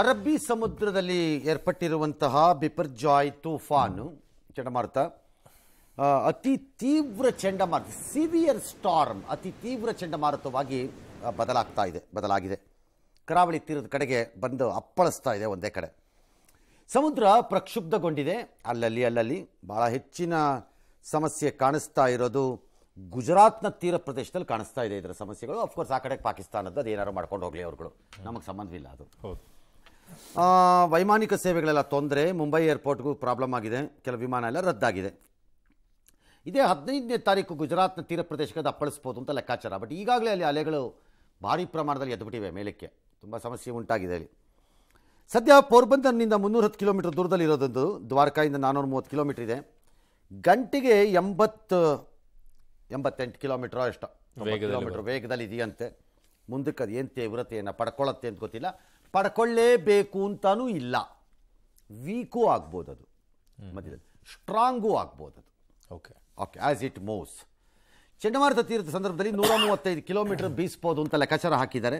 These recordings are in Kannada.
ಅರಬ್ಬಿ ಸಮುದ್ರದಲ್ಲಿ ಏರ್ಪಟ್ಟಿರುವಂತಹ ಬಿಪರ್ಜಾಯ್ ತೂಫಾನು, ಚಂಡಮಾರುತ ಅತಿ ತೀವ್ರ ಚಂಡಮಾರುತ ಸಿವಿಯರ್ ಸ್ಟಾರ್ಮ್ ಅತಿ ತೀವ್ರ ಚಂಡಮಾರುತವಾಗಿ ಬದಲಾಗ್ತಾ ಇದೆ, ಬದಲಾಗಿದೆ. ಕರಾವಳಿ ತೀರದ ಕಡೆಗೆ ಬಂದು ಅಪ್ಪಳಿಸ್ತಾ ಇದೆ ಒಂದೇ ಕಡೆ. ಸಮುದ್ರ ಪ್ರಕ್ಷುಬ್ಧಗೊಂಡಿದೆ, ಅಲ್ಲಲ್ಲಿ ಅಲ್ಲಲ್ಲಿ. ಭಾಳ ಹೆಚ್ಚಿನ ಸಮಸ್ಯೆ ಕಾಣಿಸ್ತಾ ಇರೋದು ಗುಜರಾತ್ನ ತೀರ ಪ್ರದೇಶದಲ್ಲಿ ಕಾಣಿಸ್ತಾ ಇದೆ ಇದರ ಸಮಸ್ಯೆಗಳು. ಅಫ್ಕೋರ್ಸ್ ಆ ಕಡೆ ಪಾಕಿಸ್ತಾನದ್ದು ಅದು ಏನಾರು ಮಾಡ್ಕೊಂಡು ಹೋಗಲಿ ಅವ್ರುಗಳು. ನಮಗೆ ಸಂಬಂಧವಿಲ್ಲ ಅದು. ವೈಮಾನಿಕ ಸೇವೆಗಳೆಲ್ಲ ತೊಂದರೆ ಮುಂಬೈ ಏರ್ಪೋರ್ಟ್ಗೂ ಪ್ರಾಬ್ಲಮ್ ಆಗಿದೆ. ಕೆಲವು ವಿಮಾನ ಎಲ್ಲ ರದ್ದಾಗಿದೆ. ಇದೇ ಹದಿನೈದನೇ ತಾರೀಕು ಗುಜರಾತ್ನ ತೀರ ಪ್ರದೇಶಕ್ಕೆ ಅದು ಅಪ್ಪಳಿಸ್ಬೋದು ಅಂತ ಲೆಕ್ಕಾಚಾರ. ಬಟ್ ಈಗಾಗಲೇ ಅಲ್ಲಿ ಅಲೆಗಳು ಭಾರಿ ಪ್ರಮಾಣದಲ್ಲಿ ಎದ್ಬಿಟ್ಟಿವೆ ಮೇಲಕ್ಕೆ. ತುಂಬ ಸಮಸ್ಯೆ ಉಂಟಾಗಿದೆ ಅಲ್ಲಿ. ಸದ್ಯ ಪೋರ್ಬಂದರ್ನಿಂದ ಮುನ್ನೂರು ಹತ್ತು ಕಿಲೋಮೀಟರ್ ದೂರದಲ್ಲಿರೋದೊಂದು ದ್ವಾರಕಾಯಿಂದ ನಾನ್ನೂರ ಮೂವತ್ತು ಕಿಲೋಮೀಟರ್ ಇದೆ. ಗಂಟೆಗೆ ಎಂಬತ್ತು ಎಂಬತ್ತೆಂಟು ಕಿಲೋಮೀಟರ್ ಅಷ್ಟು ಕಿಲೋಮೀಟರ್ ವೇಗದಲ್ಲಿ ಇದೆಯಂತೆ. ಮುಂದಕ್ಕೆ ಅದು ಏನು ತೀವ್ರತೆಯನ್ನು ಪಡ್ಕೊಳ್ಳುತ್ತೆ ಅಂತ ಗೊತ್ತಿಲ್ಲ. ಪಡ್ಕೊಳ್ಳೇಬೇಕು ಅಂತಾನೂ ಇಲ್ಲ. ವೀಕೂ ಆಗ್ಬೋದು ಅದು ಮಧ್ಯದಲ್ಲಿ. ಸ್ಟ್ರಾಂಗೂ ಆಗ್ಬೋದು ಅದು okay okay as it moves ಚಂಡಮಾರುತ ತೀರದ ಸಂದರ್ಭದಲ್ಲಿ ನೂರ ಮೂವತ್ತೈದು ಕಿಲೋಮೀಟರ್ ಬೀಸ್ಬೋದು ಅಂತ ಲೆಕ್ಕಾಚಾರ ಹಾಕಿದ್ದಾರೆ.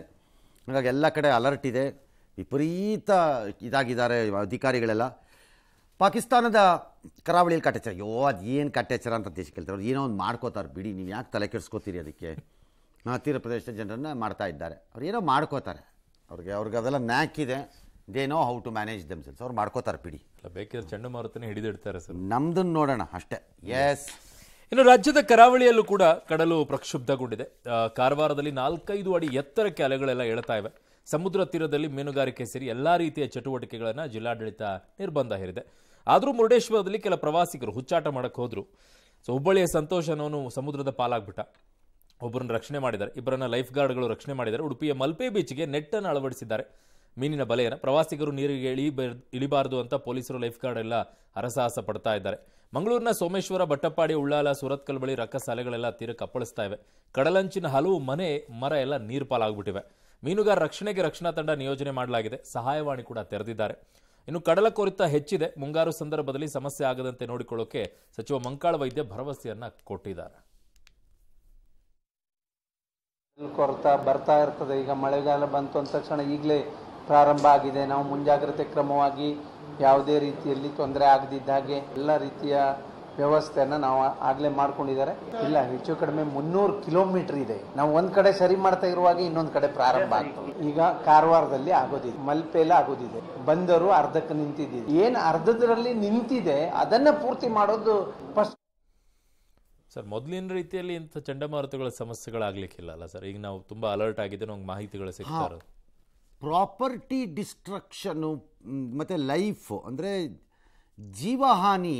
ಹಾಗಾಗಿ ಎಲ್ಲ ಕಡೆ ಅಲರ್ಟ್ ಇದೆ. ವಿಪರೀತ ಇದಾಗಿದ್ದಾರೆ ಅಧಿಕಾರಿಗಳೆಲ್ಲ. ಪಾಕಿಸ್ತಾನದ ಕರಾವಳಿಯಲ್ಲಿ ಕಟ್ಟೆಚ್ಚರ. ಯೋ ಅದು ಏನು ಕಟ್ಟೆಚ್ಚರ ಅಂತ ದೇಶ ಕೇಳ್ತಾರೆ ಅವ್ರು ಏನೋ ಒಂದು ಮಾಡ್ಕೋತಾರೆ. ಬಿಡಿ ನೀವು ಯಾಕೆ ತಲೆ ಕೆಡಿಸ್ಕೋತೀರಿ ಅದಕ್ಕೆ? ತೀರ ಪ್ರದೇಶದ ಜನರನ್ನು ಮಾಡ್ತಾ ಇದ್ದಾರೆ. ಅವ್ರು ಏನೋ ಮಾಡ್ಕೋತಾರೆ. ಅವ್ರಿಗೆ ಅವ್ರಿಗೆ ಅದೆಲ್ಲ ನ್ಯಾಕ್ ಇದೆ. They know how to manage themselves ಅವ್ರು ಮಾಡ್ಕೋತಾರೆ ಪಿಡಿ. ಬೇಕಿದ್ರೆ ಚಂಡಮಾರುತನೇ ಹಿಡಿದಿಡ್ತಾರೆ ಸರ್. ನಮ್ದನ್ನು ನೋಡೋಣ ಅಷ್ಟೇ. ಎಸ್ ಇನ್ನು ರಾಜ್ಯದ ಕರಾವಳಿಯಲ್ಲೂ ಕೂಡ ಕಡಲು ಪ್ರಕ್ಷುಬ್ಧಗೊಂಡಿದೆ. ಕಾರವಾರದಲ್ಲಿ ನಾಲ್ಕೈದು ಅಡಿ ಎತ್ತರಕ್ಕೆ ಅಲೆಗಳೆಲ್ಲ ಹೇಳ್ತಾ ಇವೆ. ಸಮುದ್ರ ತೀರದಲ್ಲಿ ಮೀನುಗಾರಿಕೆ ಸೇರಿ ಎಲ್ಲ ರೀತಿಯ ಚಟುವಟಿಕೆಗಳನ್ನು ಜಿಲ್ಲಾಡಳಿತ ನಿರ್ಬಂಧ ಹೇರಿದೆ. ಆದರೂ ಮುರುಡೇಶ್ವರದಲ್ಲಿ ಕೆಲ ಪ್ರವಾಸಿಗರು ಹುಚ್ಚಾಟ ಮಾಡಕ್ಕೆ ಹೋದರು. ಸೊ ಹುಬ್ಬಳ್ಳಿಯ ಸಂತೋಷ್ ಅನ್ನೋನು ಸಮುದ್ರದ ಪಾಲಾಗ್ಬಿಟ್ಟ. ಒಬ್ಬರನ್ನ ರಕ್ಷಣೆ ಮಾಡಿದ್ದಾರೆ, ಇಬ್ಬರನ್ನ ಲೈಫ್ ಗಾರ್ಡ್ಗಳು ರಕ್ಷಣೆ ಮಾಡಿದ್ದಾರೆ. ಉಡುಪಿಯ ಮಲ್ಪೆ ಬೀಚ್ಗೆ ನೆಟ್ಟನ್ನು ಅಳವಡಿಸಿದ್ದಾರೆ. ಮೀನಿನ ಬಲೆಯನ್ನು ಪ್ರವಾಸಿಗರು ನೀರಿಗೆ ಇಳಿಬಾರ್ ಇಳಿಬಾರದು ಅಂತ ಪೊಲೀಸರು ಲೈಫ್ ಗಾರ್ಡ್ ಎಲ್ಲ ಹರಸಾಹಸ ಪಡ್ತಾ ಇದ್ದಾರೆ. ಮಂಗಳೂರಿನ ಸೋಮೇಶ್ವರ, ಬಟ್ಟಪ್ಪಾಡಿ, ಉಳ್ಳಾಲ ಸುರತ್ಕಲ್ ಬಳಿ ರಕ್ಕಸ ಅಲೆಗಳೆಲ್ಲ ತೀರಕ್ಕೆ ಅಪ್ಪಳಿಸ್ತಾ ಇವೆ. ಕಡಲಂಚಿನ ಹಲವು ಮನೆ, ಮರ ಎಲ್ಲ ನೀರು ಪಾಲಾಗ್ಬಿಟ್ಟಿವೆ ಮೀನುಗಾರ ರಕ್ಷಣೆಗೆ ರಕ್ಷಣಾ ತಂಡ ನಿಯೋಜನೆ ಮಾಡಲಾಗಿದೆ. ಸಹಾಯವಾಣಿ ಕೂಡ ತೆರೆದಿದ್ದಾರೆ. ಇನ್ನು ಕಡಲ ಕೊರಿತ ಹೆಚ್ಚಿದೆ. ಮುಂಗಾರು ಸಂದರ್ಭದಲ್ಲಿ ಸಮಸ್ಯೆ ಆಗದಂತೆ ನೋಡಿಕೊಳ್ಳೋಕೆ ಸಚಿವ ಮಂಕಾಳ ವೈದ್ಯ ಭರವಸೆಯನ್ನ ಕೊಟ್ಟಿದ್ದಾರೆ. ಕೊರತ ಬರ್ತಾ ಇರ್ತದೆ. ಈಗ ಮಳೆಗಾಲ ಬಂತು ಅಂದ ತಕ್ಷಣ ಈಗಲೇ ಪ್ರಾರಂಭ ಆಗಿದೆ. ನಾವು ಮುಂಜಾಗ್ರತೆ ಕ್ರಮವಾಗಿ ಯಾವುದೇ ರೀತಿಯಲ್ಲಿ ತೊಂದರೆ ಆಗದಿದ್ದ ಹಾಗೆ ಎಲ್ಲ ರೀತಿಯ ವ್ಯವಸ್ಥೆಯನ್ನು ನಾವು ಆಗಲೇ ಮಾಡ್ಕೊಂಡಿದ್ದಾರೆ. ಇಲ್ಲ, ಹೆಚ್ಚು ಕಡಿಮೆ ಮುನ್ನೂರು ಕಿಲೋಮೀಟರ್ ಇದೆ. ನಾವು ಒಂದು ಕಡೆ ಸರಿ ಮಾಡ್ತಾ ಇರುವಾಗ ಇನ್ನೊಂದು ಕಡೆ ಪ್ರಾರಂಭ ಆಗ್ತದೆ. ಈಗ ಕಾರವಾರದಲ್ಲಿ ಆಗೋದಿದೆ. ಮಲ್ಪೆಲ್ಲ ಆಗೋದಿದೆ. ಬಂದರು ಅರ್ಧಕ್ಕೆ ನಿಂತಿದೆ ಏನು ಅರ್ಧದಲ್ಲಿ ನಿಂತಿದೆ, ಅದನ್ನ ಪೂರ್ತಿ ಮಾಡೋದು ಫಸ್ಟ್ ಸರ್ ಮೊದಲಿನ ರೀತಿಯಲ್ಲಿ ಇಂಥ ಚಂಡಮಾರುತಗಳ ಸಮಸ್ಯೆಗಳಾಗ್ಲಿಕ್ಕಿಲ್ಲ ಅಲ್ಲ ಸರ್? ಈಗ ನಾವು ತುಂಬಾ ಅಲರ್ಟ್ ಆಗಿದೆ ನಮ್ಗೆ ಮಾಹಿತಿಗಳು ಸಿಗ್ತಾರೆ ಪ್ರಾಪರ್ಟಿ ಡಿಸ್ಟ್ರಕ್ಷನು ಮತ್ತು ಲೈಫ್ ಅಂದರೆ ಜೀವಹಾನಿ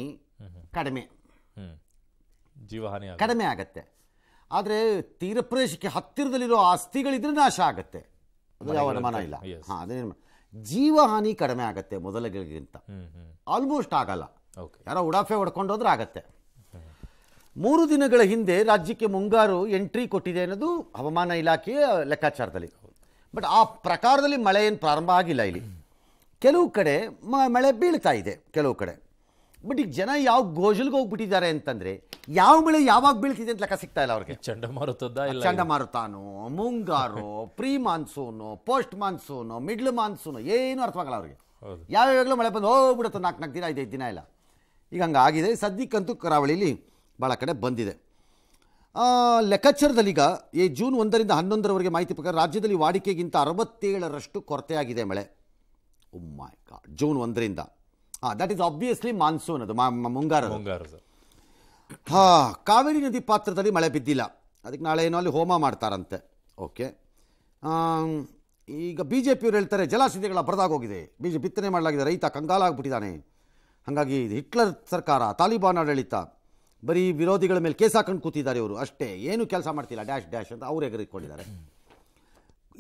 ಕಡಿಮೆ. ಜೀವಹಾನಿ ಕಡಿಮೆ ಆಗತ್ತೆ. ಆದರೆ ತೀರ ಪ್ರದೇಶಕ್ಕೆ ಹತ್ತಿರದಲ್ಲಿರೋ ಆಸ್ತಿಗಳಿದ್ರೆ ನಾಶ ಆಗತ್ತೆ. ಅದು ಯಾವ ಅನುಮಾನ ಇಲ್ಲ. ಹಾಂ ಅದೇನು ಜೀವಹಾನಿ ಕಡಿಮೆ ಆಗತ್ತೆ ಮೊದಲಗಳಿಗಿಂತ ಆಲ್ಮೋಸ್ಟ್ ಆಗಲ್ಲ. ಯಾರೋ ಉಡಾಫೆ ಹೊಡ್ಕೊಂಡೋದ್ರೆ ಆಗತ್ತೆ. ಮೂರು ದಿನಗಳ ಹಿಂದೆ ರಾಜ್ಯಕ್ಕೆ ಮುಂಗಾರು ಎಂಟ್ರಿ ಕೊಟ್ಟಿದೆ ಅನ್ನೋದು ಹವಾಮಾನ ಇಲಾಖೆಯ ಲೆಕ್ಕಾಚಾರದಲ್ಲಿ. ಬಟ್ ಆ ಪ್ರಕಾರದಲ್ಲಿ ಮಳೆ ಏನು ಪ್ರಾರಂಭ ಆಗಿಲ್ಲ ಇಲ್ಲಿ. ಕೆಲವು ಕಡೆ ಮ- ಮಳೆ ಬೀಳ್ತಾ ಇದೆ ಕೆಲವು ಕಡೆ. ಬಟ್ ಈಗ ಜನ ಯಾವ ಗೋಜಲ್ಗೆ ಹೋಗ್ಬಿಟ್ಟಿದ್ದಾರೆ ಅಂತಂದ್ರೆ ಯಾವ ಮಳೆ ಯಾವಾಗ ಬೀಳ್ತಿದೆ ಅಂತ ಲೆಕ್ಕ ಸಿಗ್ತಾ ಇಲ್ಲ ಅವ್ರಿಗೆ. ಚಂಡಮಾರುತದ ಚಂಡಮಾರುತಾನು ಮುಂಗಾರು pre monsoon post monsoon middle monsoon ಏನು ಅರ್ಥವಾಗಲ್ಲ ಅವ್ರಿಗೆ. ಯಾವ್ಯಾವಾಗಲೂ ಮಳೆ ಬಂದು ಹೋಗ್ಬಿಡುತ್ತೆ ನಾಲ್ಕು ನಾಲ್ಕು ದಿನ ಐದೈದು ದಿನ ಇಲ್ಲ. ಈಗ ಹಂಗಾಗಿದೆ. ಸದ್ಯಕ್ಕಂತೂ ಕರಾವಳಿಲಿ ಭಾಳ ಕಡೆ ಬಂದಿದೆ. ಆ, ಲೆಕ್ಕಾಚಾರದಲ್ಲಿ ಈಗ ಈ ಜೂನ್ ಒಂದರಿಂದ ಹನ್ನೊಂದರವರೆಗೆ ಮಾಹಿತಿ ಪ್ರಕಾರ ರಾಜ್ಯದಲ್ಲಿ ವಾಡಿಕೆಗಿಂತ ಅರವತ್ತೇಳರಷ್ಟು ಕೊರತೆಯಾಗಿದೆ ಮಳೆ. ಮೈ ಗಾಡ್ ಜೂನ್ ಒಂದರಿಂದ. ಹಾಂ ದಟ್ ಈಸ್ ಆಬ್ವಿಯಸ್ಲಿ ಮಾನ್ಸೂನ್ ಅದು ಮುಂಗಾರು. ಹಾ ಕಾವೇರಿ ನದಿ ಪಾತ್ರದಲ್ಲಿ ಮಳೆ ಬಿದ್ದಿಲ್ಲ. ಅದಕ್ಕೆ ನಾಳೆ ಏನೋ ಅಲ್ಲಿ ಹೋಮ ಮಾಡ್ತಾರಂತೆ. ಓಕೆ ಈಗ ಬಿ ಜೆ ಪಿಯವರು ಹೇಳ್ತಾರೆ ಜಲಾಶಯಗಳ ಬರದಾಗೋಗಿದೆ ಬೀಜ ಬಿತ್ತನೆ ಮಾಡಲಾಗಿದೆ ರೈತ ಕಂಗಾಲಾಗ್ಬಿಟ್ಟಿದ್ದಾನೆ. ಹಾಗಾಗಿ ಹಿಟ್ಲರ್ ಸರ್ಕಾರ ತಾಲಿಬಾನ್ ಆಡಳಿತ. ಬರೀ ವಿರೋಧಿಗಳ ಮೇಲೆ ಕೇಸ್ ಹಾಕೊಂಡು ಕೂತಿದ್ದಾರೆ ಇವರು. ಅಷ್ಟೇ. ಏನು ಕೆಲಸ ಮಾಡ್ತಿಲ್ಲ. ಡ್ಯಾಶ್ ಡ್ಯಾಶ್ ಅಂತ ಅವ್ರು ಎಗರಿಕೊಂಡಿದ್ದಾರೆ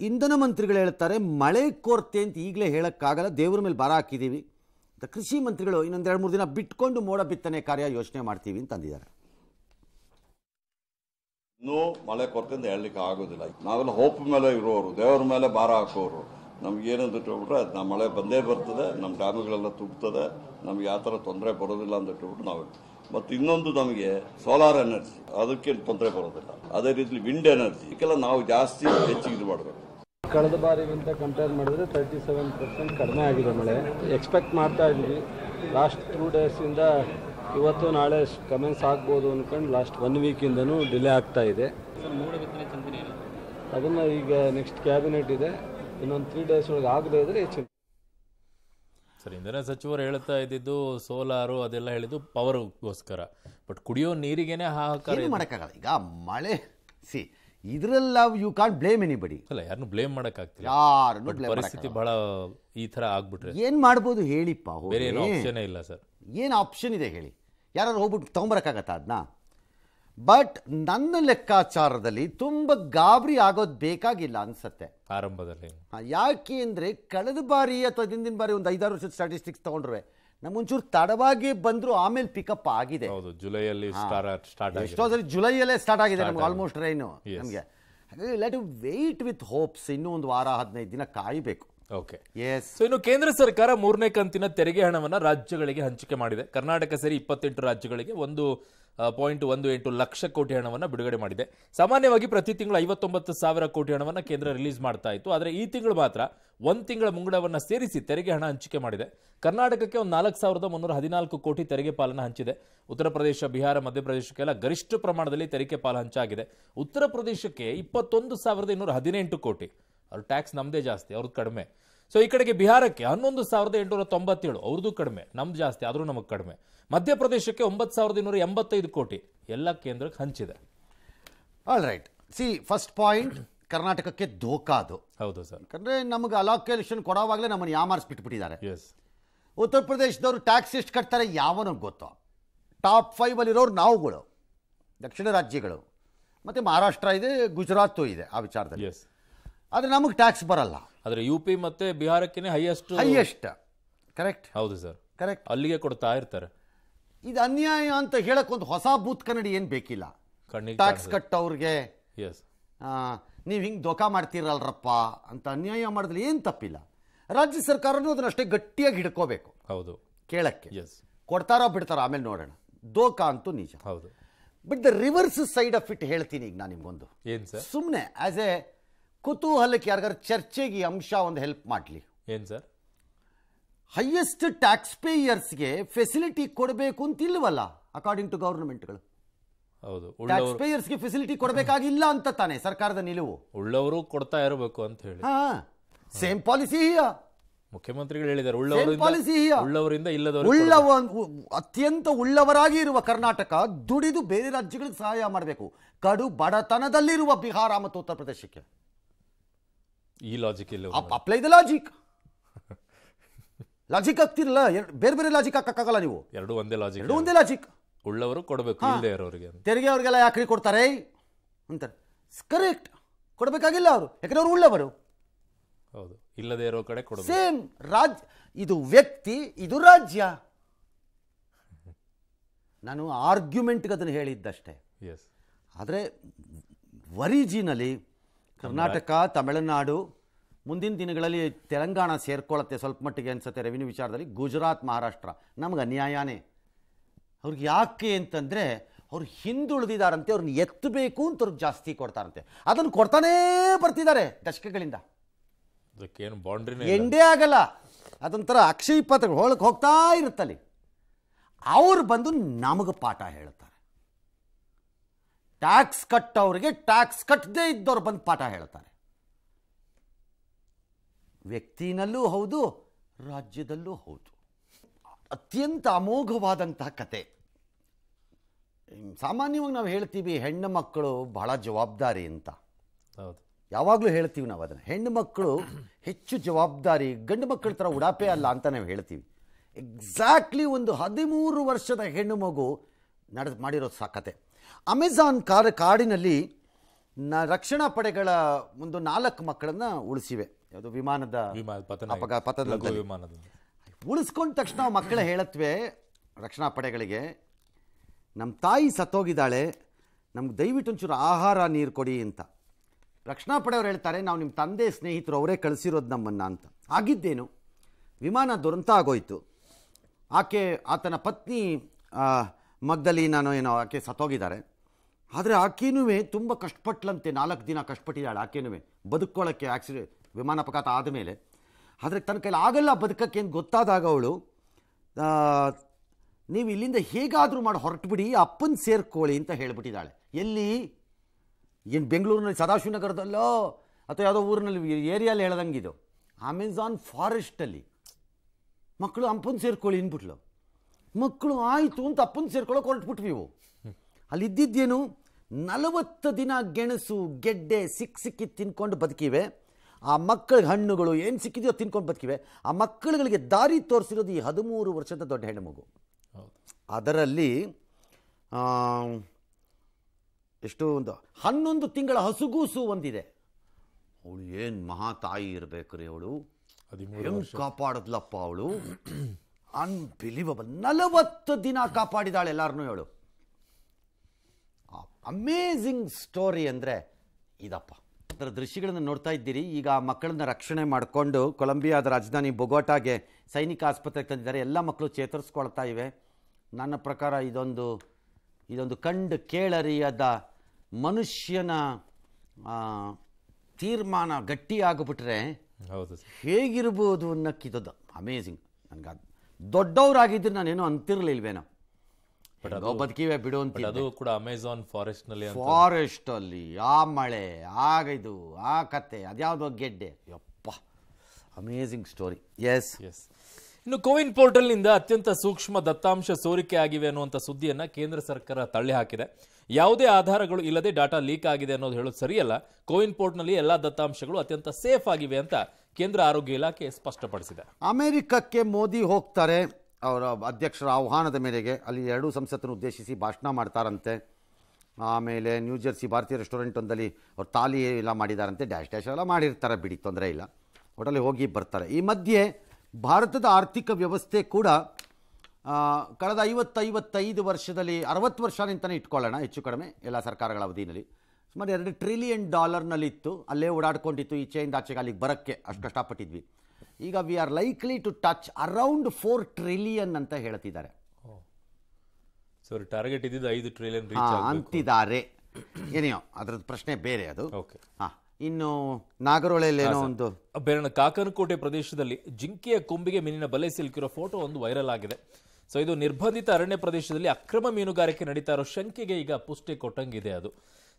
ಇಂಧನ ಮಂತ್ರಿಗಳು ಹೇಳ್ತಾರೆ, ಮಳೆ ಕೊರತೆ ಅಂತ ಈಗಲೇ ಹೇಳೋಕ್ಕಾಗಲ್ಲ. ದೇವ್ರ ಮೇಲೆ ಬರ ಹಾಕಿದ್ದೀವಿ ಅಂತ ಕೃಷಿ ಮಂತ್ರಿಗಳು ಇನ್ನೊಂದು ಎರಡು, ಮೂರು ದಿನ ಬಿಟ್ಕೊಂಡು ಮೋಡ ಬಿತ್ತನೆ ಕಾರ್ಯ ಯೋಚನೆ ಮಾಡ್ತೀವಿ ಅಂತ ಅಂದಿದ್ದಾರೆ. ಇನ್ನೂ ಮಳೆ ಅಂತ ಹೇಳಲಿಕ್ಕೆ ಆಗೋದಿಲ್ಲ. ನಾವೆಲ್ಲ ಹೋಪ್ ಮೇಲೆ ಇರೋರು, ದೇವ್ರ ಮೇಲೆ ಭಾರ ಹಾಕೋರು. ನಮ್ಗೆ ಏನಂತ ಇಟ್ಬಿಟ್ರೆ ಅದು ನಮ್ಮ ಮಳೆ ಬಂದೇ ಬರ್ತದೆ ನಮ್ಮ ಡ್ಯಾಮ್ಗಳೆಲ್ಲ ತುಂಬುತ್ತದೆ ನಮ್ಗೆ ಯಾವ ಥರ ತೊಂದರೆ ಬರೋದಿಲ್ಲ ಅಂತ ಇಟ್ಬಿಟ್ಟು ನಾವು ಮತ್ತು ಇನ್ನೊಂದು ನಮಗೆ ಸೋಲಾರ್ ಎನರ್ಜಿ ಅದಕ್ಕೆ ತೊಂದರೆ ಬರೋದಿಲ್ಲ. ಅದೇ ರೀತಿ ವಿಂಡ್ ಎನರ್ಜಿ ಇದಕ್ಕೆಲ್ಲ ನಾವು ಜಾಸ್ತಿ ಹೆಚ್ಚಿಗೆ ಇದು ಮಾಡಬೇಕು. ಕಳೆದ ಬಾರಿಗಿಂತ ಕಂಪೇರ್ ಮಾಡಿದ್ರೆ ತರ್ಟಿ ಸೆವೆನ್ ಪರ್ಸೆಂಟ್ ಕಡಿಮೆ ಆಗಿದೆ ಮಳೆ. ಎಕ್ಸ್ಪೆಕ್ಟ್ ಮಾಡ್ತಾ ಇದ್ವಿ ಲಾಸ್ಟ್ ಟೂ ಡೇಸಿಂದ ಇವತ್ತು ನಾಳೆ ಕಮೆಂಟ್ಸ್ ಆಗ್ಬೋದು ಅಂದ್ಕೊಂಡು ಲಾಸ್ಟ್ ಒನ್ ವೀಕಿಂದನೂ ಡಿಲೇ ಆಗ್ತಾ ಇದೆ. ಅದನ್ನು ಈಗ ನೆಕ್ಸ್ಟ್ ಕ್ಯಾಬಿನೆಟ್ ಇದೆ. ಇನ್ನೊಂದು ತ್ರೀ ಡೇಸ್ ಒಳಗೆ ಆಗದೇ ಇದ್ರೆ ಹೆಚ್ಚಿನ ಸರಿ ಇಂಧನ ಸಚಿವರು ಹೇಳ್ತಾ ಇದ್ದಿದ್ದು ಸೋಲಾರು ಅದೆಲ್ಲ ಹೇಳಿದ್ದು ಪವರ್ಗೋಸ್ಕರ. ಬಟ್ ಕುಡಿಯೋ ನೀರಿಗೇನೆ ಇದೆ. ಮಾಡೋಕ್ಕಾಗಲ್ಲ. ಈಗ ಮಳೆ ಸಿ ಇದರಲ್ಲ ಯು ಕಾಂಟ್ ಬ್ಲೇಮ್ ಎನಿಬಡಿ ಅಲ್ಲ ಯಾರನ್ನು ಬ್ಲೇಮ್ ಮಾಡೋಕ್ಕಾಗ್ತಿಲ್ಲ. ಯಾರು ಬ್ಲೇಮ್ ಪರಿಸ್ಥಿತಿ ಬಹಳ ಈ ಥರ ಆಗ್ಬಿಟ್ರೆ. ಏನು ಮಾಡ್ಬೋದು ಹೇಳಿಪ್ಪ ಬೇರೆ ಏನು ಆಪ್ಷನ್ ಇಲ್ಲ ಸರ್. ಏನು ಆಪ್ಷನ್ ಇದೆ ಹೇಳಿ? ಯಾರು ಹೋಗ್ಬಿಟ್ಟು ತೊಗೊಂಬರಕ್ಕಾಗತ್ತಾ ಅದನ್ನ ಬಟ್ ನನ್ನ ಲೆಕ್ಕಾಚಾರದಲ್ಲಿ ತುಂಬ ಗಾಬರಿ ಆಗೋದು ಬೇಕಾಗಿಲ್ಲ ಅನ್ಸತ್ತೆ. ಆರಂಭದಲ್ಲಿ. ಯಾಕೆ ಅಂದರೆ ಕಳೆದ ಬಾರಿ ಅಥವಾ ಹಿಂದಿನ ಬಾರಿ ಒಂದು ಐದಾರು ವರ್ಷದ ಸ್ಟಾಟಿಸ್ಟಿಕ್ಸ್ ತಗೊಂಡ್ರೆ ನಮ್ಮೊಂಚೂರು ತಡವಾಗಿ ಬಂದ್ರು ಆಮೇಲೆ ಪಿಕಪ್ ಆಗಿದೆ. ಹೌದು ಜುಲೈಯಲ್ಲಿ ಸ್ಟಾರ್ಟ್ ಸ್ಟಾರ್ಟ್ ಆಗಿದೆ. ಎಷ್ಟೋ ಸರಿ ಜುಲೈಯಲ್ಲೇ ಸ್ಟಾರ್ಟ್ ಆಗಿದೆ ನಮ್ಗೆ ಆಲ್ಮೋಸ್ಟ್ ರೈನು ನಮಗೆ. ಹಾಗಾಗಿ ಲೆಟ್ ವೆಯ್ಟ್ ವಿತ್ ಹೋಪ್ಸ್ ಇನ್ನೂ ಒಂದು ವಾರ ಹದಿನೈದು ದಿನ ಕಾಯಬೇಕು. ಓಕೆ ಎಸ್ ಸೊ ಇನ್ನು ಕೇಂದ್ರ ಸರ್ಕಾರ ಮೂರನೇ ಕಂತಿನ ತೆರಿಗೆ ಹಣವನ್ನು ರಾಜ್ಯಗಳಿಗೆ ಹಂಚಿಕೆ ಮಾಡಿದೆ. ಕರ್ನಾಟಕ ಸೇರಿ ಇಪ್ಪತ್ತೆಂಟು ರಾಜ್ಯಗಳಿಗೆ ಒಂದು ಪಾಯಿಂಟ್ ಒಂದು ಎಂಟು ಲಕ್ಷ ಕೋಟಿ ಹಣವನ್ನು ಬಿಡುಗಡೆ ಮಾಡಿದೆ. ಸಾಮಾನ್ಯವಾಗಿ ಪ್ರತಿ ತಿಂಗಳು ಐವತ್ತೊಂಬತ್ತು ಸಾವಿರ ಕೋಟಿ ಹಣವನ್ನು ಕೇಂದ್ರ ರಿಲೀಸ್ ಮಾಡ್ತಾ ಇತ್ತು. ಆದರೆ ಈ ತಿಂಗಳು ಮಾತ್ರ ಒಂದು ತಿಂಗಳ ಮುಂಗಡವನ್ನು ಸೇರಿಸಿ ತೆರಿಗೆ ಹಣ ಹಂಚಿಕೆ ಮಾಡಿದೆ. ಕರ್ನಾಟಕಕ್ಕೆ ಒಂದು ನಾಲ್ಕು ಸಾವಿರದ ಮುನ್ನೂರ ಹದಿನಾಲ್ಕು ಕೋಟಿ ತೆರಿಗೆ ಪಾಲನ್ನು ಹಂಚಿದೆ. ಉತ್ತರ ಪ್ರದೇಶ ಬಿಹಾರ ಮಧ್ಯಪ್ರದೇಶಕ್ಕೆಲ್ಲ ಗರಿಷ್ಠ ಪ್ರಮಾಣದಲ್ಲಿ ತೆರಿಗೆ ಪಾಲು ಹಂಚಾಗಿದೆ. ಉತ್ತರ ಪ್ರದೇಶಕ್ಕೆ ಇಪ್ಪತ್ತೊಂದು ಸಾವಿರದ ಇನ್ನೂರ ಹದಿನೆಂಟು ಕೋಟಿ. ಅವ್ರ ಟ್ಯಾಕ್ಸ್ ನಮ್ಮದೇ ಜಾಸ್ತಿ ಅವ್ರದ್ದು ಕಡಿಮೆ. ಸೊ ಈ ಕಡೆಗೆ ಬಿಹಾರಕ್ಕೆ ಹನ್ನೊಂದು ಸಾವಿರದ ಎಂಟುನೂರ ತೊಂಬತ್ತೇಳು ಅವ್ರದ್ದು ಕಡಿಮೆ ನಮ್ದು ಜಾಸ್ತಿ ಆದರೂ ನಮಗೆ ಕಡಿಮೆ. ಮಧ್ಯಪ್ರದೇಶಕ್ಕೆ ಒಂಬತ್ತು ಸಾವಿರದ ಇನ್ನೂರ ಎಂಬತ್ತೈದು ಕೋಟಿ ಎಲ್ಲ ಕೇಂದ್ರಕ್ಕೆ ಹಂಚಿದೆ. All right see first point ಕರ್ನಾಟಕಕ್ಕೆ ಅದು. ಹೌದು ಸರ್. ಯಾಕಂದರೆ ನಮಗೆ ಅಲೋಕೇಶನ್ ಕೊಡೋವಾಗಲೇ ನಮ್ಮನ್ನು ಯಾಮಾರಿಸ್ಬಿಟ್ಬಿಟ್ಟಿದ್ದಾರೆ ಎಸ್ ಉತ್ತರ ಪ್ರದೇಶದವರು ಟ್ಯಾಕ್ಸ್ ಎಷ್ಟು ಕಟ್ತಾರೆ ಯಾವನೋ ಗೊತ್ತು. ಟಾಪ್ ಫೈವಲ್ಲಿರೋರು ನಾವುಗಳು ದಕ್ಷಿಣ ರಾಜ್ಯಗಳು. ಮತ್ತು ಮಹಾರಾಷ್ಟ್ರ ಇದೆ ಗುಜರಾತು ಇದೆ ಆ ವಿಚಾರದಲ್ಲಿ. ಎಸ್ ಆದರೆ ನಮಗೆ ಟ್ಯಾಕ್ಸ್ ಬರಲ್ಲ. ಆದರೆ ಯು ಪಿ ಮತ್ತೆ ಬಿಹಾರಕ್ಕೇನೆ ಹೈಯೆಸ್ಟ್ ಹೈಯೆಸ್ಟ್ ಕರೆಕ್ಟ್ ಹೌದು ಸರ್ ಕರೆಕ್ಟ್ ಅಲ್ಲಿಗೆ ಕೊಡ್ತಾ ಇರ್ತಾರೆ. ಇದು ಅನ್ಯಾಯ ಅಂತ ಹೇಳಕ್ ಒಂದು ಹೊಸ ಬೂತ್ ಕನ್ನಡಿ ಏನು ಬೇಕಿಲ್ಲ. ಟ್ಯಾಕ್ಸ್ ಕಟ್ಟೋರಿಗೆ. ಎಸ್ ನೀವು ಹಿಂಗೆ ದೋಖಾ ಮಾಡ್ತೀರಲ್ರಪ್ಪ ಅಂತ ಅನ್ಯಾಯ ಮಾಡಿದ್ರೆ ಏನು ತಪ್ಪಿಲ್ಲ. ರಾಜ್ಯ ಸರ್ಕಾರನೂ ಅದನ್ನ ಅಷ್ಟೇ ಗಟ್ಟಿಯಾಗಿ ಹಿಡ್ಕೋಬೇಕು. ಹೌದು. ಕೇಳಕ್ಕೆ. ಎಸ್ ಕೊಡ್ತಾರೋ ಬಿಡ್ತಾರೋ ಆಮೇಲೆ ನೋಡೋಣ. ದೋಖಾ ಅಂತೂ ನಿಜ. ಹೌದು. But the reverse side of it ಹೇಳ್ತೀನಿ ಈಗ ನಾನು ನಿಮ್ಗೊಂದು. ಏನು ಸರ್ ಸುಮ್ಮನೆ ಆಸ್ ಎ ಕುತೂಹಲಕ್ಕೆ ಯಾರಿಗಾರು ಚರ್ಚೆಗೆ ಅಂಶ ಒಂದು ಹೆಲ್ಪ್ ಮಾಡಲಿ. ಏನ್ ಸರ್? ಹೈಯೆಸ್ಟ್ ಟ್ಯಾಕ್ಸ್ ಪೇಯರ್ಸ್ಗೆ ಫೆಸಿಲಿಟಿ ಕೊಡಬೇಕು ಅಂತ ಇಲ್ವಲ್ಲ ಅಕಾರ್ಡಿಂಗ್ ಟು ಗೌರ್ಮೆಂಟ್ಗಳು ಹೌದು ಟ್ಯಾಕ್ಸ್ ಪೇಯರ್ಸ್ಗೆ ಫೆಸಿಲಿಟಿ ಕೊಡಬೇಕಾಗಿಲ್ಲ ಅಂತ ತಾನೆ ಸರ್ಕಾರದ ನಿಲುವು. ಉಳ್ಳವರು ಕೊಡ್ತಾ ಇರಬೇಕು ಅಂತ ಹೇಳಿ. ಹಾ ಸೇಮ್ ಪಾಲಿಸಿ ಮುಖ್ಯಮಂತ್ರಿಗಳು ಹೇಳಿದ್ದಾರೆ ಸೇಮ್ ಪಾಲಿಸಿ ಉಳ್ಳವರಿಂದ ಉಳ್ಳವರಿಂದ ಇಲ್ಲದವರು ಉಳ್ಳವ ಅತ್ಯಂತ ಉಳ್ಳವರಾಗಿ ಇರುವ ಕರ್ನಾಟಕ ದುಡಿದು ಬೇರೆ ರಾಜ್ಯಗಳಿಗೆ ಸಹಾಯ ಮಾಡಬೇಕು. ಕಡು ಬಡತನದಲ್ಲಿರುವ ಬಿಹಾರ ಮತ್ತು ಉತ್ತರ ಪ್ರದೇಶಕ್ಕೆ. ಈ ಲಾಜಿಕ್ ಇಲ್ಲ ಅಪ್ಲೈ ದ ಲಾಜಿಕ್ ಲಾಜಿಕ್ ಆಗ್ತಿರಲ್ಲ ಬೇರೆ ಬೇರೆ ಲಾಜಿಕ್ ಹಾಕಕ್ಕಾಗಲ್ಲ ನೀವು. ಎರಡು ಒಂದೇ ಲಾಜಿಕ್ ಎರಡು ಒಂದೇ ಲಾಜಿಕ್ ಉಳ್ಳವರು ಕೊಡಬೇಕು ಇಲ್ಲದೆ ಇರೋರಿಗೆ ತೆರಿಗೆ ಅವ್ರಿಗೆಲ್ಲ ಯಾಕ್ರಿ ಕೊಡ್ತಾರೆ? ಅಂತಾರೆ. ಕರೆಕ್ಟ್ ಕೊಡಬೇಕಾಗಿಲ್ಲ ಅವರು. ಯಾಕಂದ್ರೆ ಅವರು ಉಳ್ಳವರು. ಹೌದು. ಇಲ್ಲದೆ ಇರೋ ಕಡೆ ಕೊಡಬೇಕು. ಸೇಮ್ ರಾಜ್ಯ ಇದು ವ್ಯಕ್ತಿ ಇದು ರಾಜ್ಯ. ನಾನು ಆರ್ಗ್ಯುಮೆಂಟ್ಗೆ ಅದನ್ನು ಹೇಳಿದ್ದಷ್ಟೇ. ಎಸ್ ಆದರೆ ಒರಿಜಿನಲಿ ಕರ್ನಾಟಕ ತಮಿಳುನಾಡು ಮುಂದಿನ ದಿನಗಳಲ್ಲಿ ತೆಲಂಗಾಣ ಸೇರ್ಕೊಳ್ಳುತ್ತೆ ಸ್ವಲ್ಪ ಮಟ್ಟಿಗೆ ಅನ್ಸುತ್ತೆ ರೆವಿನ್ಯೂ ವಿಚಾರದಲ್ಲಿ. ಗುಜರಾತ್ ಮಹಾರಾಷ್ಟ್ರ. ನಮ್ಗೆ ಅನ್ಯಾಯನೇ. ಅವ್ರಿಗೆ ಯಾಕೆ ಅಂತಂದರೆ ಅವ್ರು ಹಿಂದುಳಿದಿದ್ದಾರಂತೆ ಅವ್ರನ್ನ ಎತ್ತಬೇಕು ಅಂತ ಅವ್ರಿಗೆ ಜಾಸ್ತಿ ಕೊಡ್ತಾರಂತೆ. ಅದನ್ನು ಕೊಡ್ತಾನೇ ಬರ್ತಿದ್ದಾರೆ ದಶಕಗಳಿಂದ. ಅದಕ್ಕೇನು ಬೌಂಡ್ರಿ ಎಂಡೇ ಆಗಲ್ಲ. ಅದೊಂಥರ ಅಕ್ಷಯ ಪಾತ್ರಗಳು ಹೋಳಕ್ಕೆ ಹೋಗ್ತಾ ಇರುತ್ತಲ್ಲಿ. ಅವ್ರು ಬಂದು ನಮಗೆ ಪಾಠ ಹೇಳ್ತಾರೆ. ಟ್ಯಾಕ್ಸ್ ಕಟ್ಟೋರಿಗೆ ಟ್ಯಾಕ್ಸ್ ಕಟ್ಟದೇ ಇದ್ದವ್ರು ಬಂದು ಪಾಠ ಹೇಳ್ತಾರೆ. ವ್ಯಕ್ತಿನಲ್ಲೂ ಹೌದು ರಾಜ್ಯದಲ್ಲೂ ಹೌದು. ಅತ್ಯಂತ ಅಮೋಘವಾದಂತಹ ಕತೆ. ಸಾಮಾನ್ಯವಾಗಿ ನಾವು ಹೇಳ್ತೀವಿ ಹೆಣ್ಣು ಮಕ್ಕಳು ಬಹಳ ಜವಾಬ್ದಾರಿ ಅಂತ. ಹೌದು. ಯಾವಾಗಲೂ ಹೇಳ್ತೀವಿ ನಾವು ಅದನ್ನು. ಹೆಣ್ಣು ಮಕ್ಕಳು ಹೆಚ್ಚು ಜವಾಬ್ದಾರಿ ಗಂಡು ಮಕ್ಕಳ ಥರ ಉಡಾಪೆ ಅಲ್ಲ ಅಂತ ನಾವು ಹೇಳ್ತೀವಿ. ಎಕ್ಸಾಕ್ಟ್ಲಿ ಒಂದು ಹದಿಮೂರು ವರ್ಷದ ಹೆಣ್ಣು ಮಗು ನಡೆದು ಮಾಡಿರೋ ಸಾಕತೆ ಅಮೆಜಾನ್ ಕಾರ್ ಕಾಡಿನಲ್ಲಿ ನ ರಕ್ಷಣಾ ಪಡೆಗಳ ಒಂದು ನಾಲ್ಕು ಮಕ್ಕಳನ್ನು ಉಳಿಸಿವೆ. ಯಾವುದು ವಿಮಾನದ ವಿಮಾನದ ಪತನ ಅಪಘಾತ ಲಘು ಉಳಿಸ್ಕೊಂಡ ತಕ್ಷಣ ಮಕ್ಕಳ ಹೇಳತ್ವೆ ರಕ್ಷಣಾ ಪಡೆಗಳಿಗೆ ನಮ್ಮ ತಾಯಿ ಸತ್ತೋಗಿದ್ದಾಳೆ ನಮ್ಗೆ ದಯವಿಟ್ಟು ಒಂಚೂರು ಆಹಾರ ನೀರು ಕೊಡಿ ಅಂತ. ರಕ್ಷಣಾ ಪಡೆಯವರು ಹೇಳ್ತಾರೆ ನಾವು ನಿಮ್ಮ ತಂದೆ ಸ್ನೇಹಿತರು ಅವರೇ ಕಳಿಸಿರೋದು ನಮ್ಮನ್ನು ಅಂತ. ಆಗಿದ್ದೇನು ವಿಮಾನ ದುರಂತ ಆಗೋಯ್ತು. ಆಕೆ ಆತನ ಪತ್ನಿ ಮಗ್ದಲೀನಾನೋ ಏನೋ ಆಕೆ ಸತ್ತೋಗಿದ್ದಾರೆ. ಆದರೆ ಆಕೆನೂ ತುಂಬ ಕಷ್ಟಪಟ್ಲಂತೆ, ನಾಲ್ಕು ದಿನ ಕಷ್ಟಪಟ್ಟಿದ್ದಾಳೆ ಆಕೆನೂ ಬದುಕೊಳ್ಳೋಕ್ಕೆ ಆಕ್ಸಿಡೆ, ವಿಮಾನ ಅಪಘಾತ ಆದಮೇಲೆ ಆದರೆ ತನ್ನ ಕೈಲಿ ಆಗಲ್ಲ ಬದುಕಕ್ಕೆ ಅಂತ ಗೊತ್ತಾದಾಗ ಅವಳು ನೀವು ಇಲ್ಲಿಂದ ಹೇಗಾದರೂ ಮಾಡಿ, ಹೊರಟುಬಿಡಿ, ಅಪ್ಪನ ಸೇರ್ಕೊಳ್ಳಿ ಅಂತ ಹೇಳಿಬಿಟ್ಟಿದ್ದಾಳೆ. ಎಲ್ಲಿ? ಏನು ಬೆಂಗಳೂರಿನಲ್ಲಿ ಸದಾಶಿವನಗರದಲ್ಲೋ? ಅಥವಾ ಯಾವುದೋ ಊರಿನಲ್ಲಿ ಏರಿಯಲ್ಲಿ ಹೇಳ್ದಂಗಿದು? ಅಮೆಝಾನ್ ಫಾರೆಸ್ಟಲ್ಲಿ ಮಕ್ಕಳು ಅಪ್ಪನ ಸೇರ್ಕೊಳ್ಳಿ ಅಂದ್ಬಿಟ್ಲು. ಮಕ್ಕಳು ಆಯಿತು ಅಂತ ಅಪ್ಪನ ಸೇರ್ಕೊಳ್ಳೋಕೆ ಹೊರಟ್ಬಿಟ್ವಿ ಇವು. ಅಲ್ಲಿ ಇದ್ದಿದ್ದೇನು ನಲವತ್ತು ದಿನ ಗೆಣಸು ಗೆಡ್ಡೆ ಸಿಕ್ಕ ಸಿಕ್ಕಿ ತಿನ್ಕೊಂಡು ಬದುಕಿವೆ. ಆ ಮಕ್ಕಳ ಹಣ್ಣುಗಳು ಏನು ಸಿಕ್ಕಿದೆಯೋ ತಿನ್ಕೊಂಡು ಬದುಕಿವೆ. ಆ ಮಕ್ಕಳುಗಳಿಗೆ ದಾರಿ ತೋರಿಸಿರೋದು ಈ ಹದಿಮೂರು ವರ್ಷದ ದೊಡ್ಡ ಹೆಣ್ಣು ಮಗು. ಅದರಲ್ಲಿ ಎಷ್ಟು ಒಂದು ಹನ್ನೊಂದು ತಿಂಗಳ ಹಸುಗೂಸು ಒಂದಿದೆ. ಅವಳು ಏನು ಮಹಾ ತಾಯಿ ಇರಬೇಕು ರೀ ಅವಳು. ಕಾಪಾಡಿದ್ಲಪ್ಪ ಕಾಪಾಡದ್ಲಪ್ಪ ಅವಳು? ಅನ್ಬಿಲೀವಬಲ್ ನಲವತ್ತು ದಿನ ಕಾಪಾಡಿದಾಳೆ ಎಲ್ಲಾರನ್ನೂ ಹೇಳು. ಅಮೇಝಿಂಗ್ ಸ್ಟೋರಿ ಅಂದರೆ ಇದಪ್ಪ. ಅದರ ದೃಶ್ಯಗಳನ್ನು ನೋಡ್ತಾ ಇದ್ದೀರಿ. ಈಗ ಆ ಮಕ್ಕಳನ್ನ ರಕ್ಷಣೆ ಮಾಡಿಕೊಂಡು ಕೊಲಂಬಿಯಾದ ರಾಜಧಾನಿ ಬೊಗೋಟಾಗೆ ಸೈನಿಕ ಆಸ್ಪತ್ರೆಗೆ ತಂದಿದ್ದಾರೆ. ಎಲ್ಲ ಮಕ್ಕಳು ಚೇತರಿಸ್ಕೊಳ್ತಾ ಇವೆ. ನನ್ನ ಪ್ರಕಾರ ಇದೊಂದು ಇದೊಂದು ಕಂಡು ಕೇಳರಿಯದ ಮನುಷ್ಯನ ತೀರ್ಮಾನ ಗಟ್ಟಿಯಾಗ್ಬಿಟ್ರೆ ಹೌದು ಹೇಗಿರ್ಬೋದು ಅನ್ನೋಕ್ಕಿದ್ದು ಅಮೇಝಿಂಗ್ ನನಗೆ ಅದು ದೊಡ್ಡವರಾಗಿದ್ದರೆ ನಾನೇನು ಅಂತಿರ್ಲಿಲ್ವೇನೋ. ಹೇಗೋ ಬದುಕಿವೆ ಬಿಡು ಬಟ್ ಅಂತ ಅದು ಕೂಡ ಅಮೆಝಾನ್ ಫಾರೆಸ್ಟ್ನಲ್ಲಿ ಫಾರೆಸ್ಟ್ ಅಲ್ಲಿ ಆ ಮಳೆ ಆಗ ಇದು ಆ ಕತೆ ಅದ್ಯಾವುದೋ ಗೆಡ್ಡೆ. ಯಪ್ಪ ಅಮೇಝಿಂಗ್ ಸ್ಟೋರಿ ಎಸ್ ಎಸ್ ಇನ್ನು ಕೋವಿನ್ ಪೋರ್ಟಲ್ನಿಂದ ಅತ್ಯಂತ ಸೂಕ್ಷ್ಮ ದತ್ತಾಂಶ ಸೋರಿಕೆ ಆಗಿವೆ ಅನ್ನುವಂಥ ಸುದ್ದಿಯನ್ನು ಕೇಂದ್ರ ಸರ್ಕಾರ ತಳ್ಳಿ ಹಾಕಿದೆ. ಯಾವುದೇ ಆಧಾರಗಳು ಇಲ್ಲದೆ ಡಾಟಾ ಲೀಕ್ ಆಗಿದೆ ಅನ್ನೋದು ಹೇಳೋದು ಸರಿಯಲ್ಲ. ಕೋವಿನ್ ಪೋರ್ಟ್ನಲ್ಲಿ ಎಲ್ಲಾ ದತ್ತಾಂಶಗಳು ಅತ್ಯಂತ ಸೇಫ್ ಆಗಿವೆ ಅಂತ ಕೇಂದ್ರ ಆರೋಗ್ಯ ಇಲಾಖೆ ಸ್ಪಷ್ಟಪಡಿಸಿದೆ. ಅಮೆರಿಕಕ್ಕೆ ಮೋದಿ ಹೋಗ್ತಾರೆ. ಅವರ ಅಧ್ಯಕ್ಷರ ಆಹ್ವಾನದ ಮೇರೆಗೆ ಅಲ್ಲಿ ಎರಡೂ ಸಂಸತ್ತನ್ನು ಉದ್ದೇಶಿಸಿ ಭಾಷಣ ಮಾಡ್ತಾರಂತೆ. ಆಮೇಲೆ ನ್ಯೂ ಜೆರ್ಸಿ ಭಾರತೀಯ ರೆಸ್ಟೋರೆಂಟ್ ಒಂದಲ್ಲಿ ಅವ್ರು ತಾಲಿ ಎಲ್ಲ ಮಾಡಿದಾರಂತೆ. ಡ್ಯಾಶ್ ಡ್ಯಾಶ್ ಎಲ್ಲ ಮಾಡಿರ್ತಾರೆ ಬಿಡಿ, ತೊಂದರೆ ಇಲ್ಲ. ಒಟ್ಟಲ್ಲಿ ಹೋಗಿ ಬರ್ತಾರೆ. ಈ ಮಧ್ಯೆ ಭಾರತದ ಆರ್ಥಿಕ ವ್ಯವಸ್ಥೆ ಕೂಡ ಕಳೆದ ಐವತ್ತೈವತ್ತೈದು ವರ್ಷದಲ್ಲಿ ಅರವತ್ತು ವರ್ಷ ನಿಂತಲೇ ಇಟ್ಕೊಳ್ಳೋಣ, ಹೆಚ್ಚು ಕಡಿಮೆ, ಎಲ್ಲ ಸರ್ಕಾರಗಳ ಅವಧಿನಲ್ಲಿ. ಸುಮಾರು ಎರಡು ಟ್ರಿಲಿಯನ್ ಡಾಲರ್ನಲ್ಲಿತ್ತು ಅಲ್ಲೇ ಓಡಾಡ್ಕೊಂಡಿತ್ತು ಈಚೆಯಿಂದ ಆಚೆಗೆ ಅಲ್ಲಿಗೆ ಬರೋಕ್ಕೆ ಅಷ್ಟು ಕಷ್ಟಪಟ್ಟಿದ್ವಿ. ಈಗ we are likely to touch around four trillion ಅಂತ ಹೇಳ್ತಿದ್ದಾರೆ. ಸೊ ಟಾರ್ಗೆಟ್ ಇದ್ದಿದ್ದು ಐದು ಟ್ರಿಲಿಯನ್ ಅಂತಿದ್ದಾರೆ. ಏನೆಯೋ ಅದ್ರದ್ದು ಪ್ರಶ್ನೆ ಬೇರೆ ಅದು. ಓಕೆ ಹಾಂ ಇನ್ನು ನಾಗರೋಳೆಯಲ್ಲಿ ಏನೋ ಒಂದು ಬೇರೆ ಕಾಕನಕೋಟೆ ಪ್ರದೇಶದಲ್ಲಿ ಜಿಂಕೆಯ ಕೊಂಬಿಗೆ ಮೀನಿನ ಬಲೆ ಸಿಲುಕಿರೋ ಫೋಟೋ ಒಂದು ವೈರಲ್ ಆಗಿದೆ. ಸೊ ಇದು ನಿರ್ಬಂಧಿತ ಅರಣ್ಯ ಪ್ರದೇಶದಲ್ಲಿ ಅಕ್ರಮ ಮೀನುಗಾರಿಕೆ ನಡೀತಾ ಇರೋ ಶಂಕೆಗೆ ಈಗ ಪುಷ್ಟಿ ಕೊಟ್ಟಂಗಿದೆ ಅದು.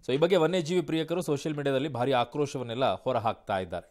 ಸೊ ಈ ಬಗ್ಗೆ ವನ್ಯಜೀವಿ ಪ್ರಿಯಕರು ಸೋಷಿಯಲ್ ಮೀಡಿಯಾದಲ್ಲಿ ಭಾರಿ ಆಕ್ರೋಶವನ್ನೆಲ್ಲ ಹೊರ ಹಾಕ್ತಾ ಇದ್ದಾರೆ.